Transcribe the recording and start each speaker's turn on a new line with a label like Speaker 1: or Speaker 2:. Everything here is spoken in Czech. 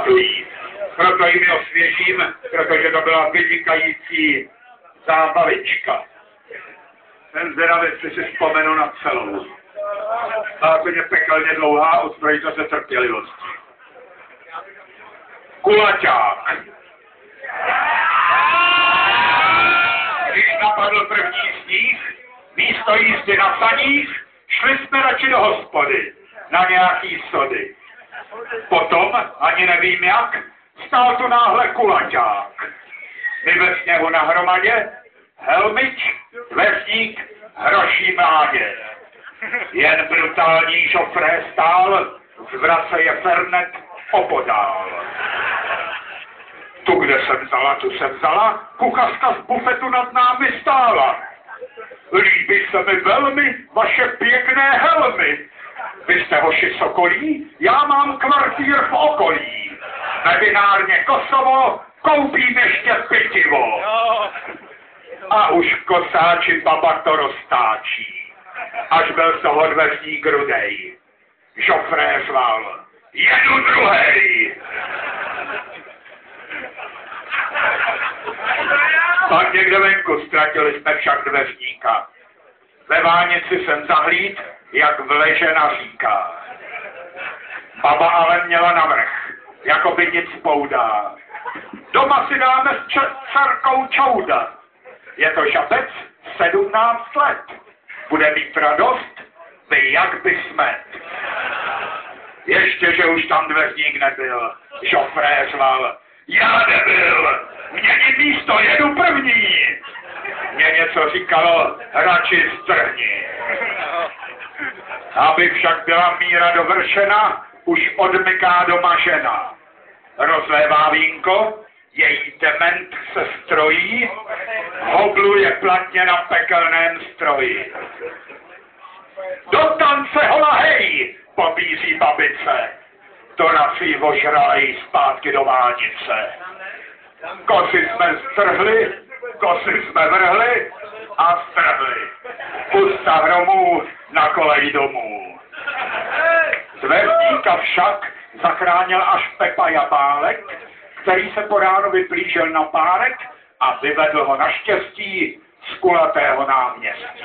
Speaker 1: nepamatují. Proto jim je osvěžím, protože to byla vynikající zábavička. Jsem zvědavý, jestli si vzpomenu na celou. Byla to mě pekelně dlouhá, odstrojit se trpělivosti. Kulaťák. Když napadl první sníh, místo jízdy na saních, šli jsme radši do hospody, na nějaký sody. Potom, ani nevím jak, stál tu náhle kulaťák. My ve sněhu na hromadě, helmič, vesník, hroší mládě. Jen brutální šofré stál, zvraceje fernet opodál. Tu, kde jsem vzala, tu jsem vzala, kuchařka z bufetu nad námi stála. Líbí se mi velmi vaše pěkné helmy. Hoši Sokolí, já mám kvartír v okolí. Ve vinárně Kosovo koupím ještě pitivo. A už kosáči baba to roztáčí. Až byl z toho dveřník rudej. Žofré řval. Jedu druhej. Pak někde venku ztratili jsme však dveřníka. Ve vánici jsem zahlíd, jak vležena říká. Baba ale měla navrch, jako by nic poudá. Doma si dáme s dcerkou čouda. Je to šapec, sedmnáct let. Bude mít radost, by jak by smet. Ještě, že už tam dveřník nebyl. Šofré řval. Já nebyl, něco říkalo, radši strhni. Aby však byla míra dovršena, už odmyká doma žena. Rozlévá vínko, její dement se strojí, hobluje platně na pekelném stroji. Do tance hola hej, pobízí babice. To na ožralej zpátky do vánice. Kosy jsme strhli, kosy jsme vrhli a strhli. Pusta hromů na kolej domů. Zverníka však zachránil až Pepa Jabálek, který se po ránu vyplížil na párek a vyvedl ho naštěstí z kulatého náměstí.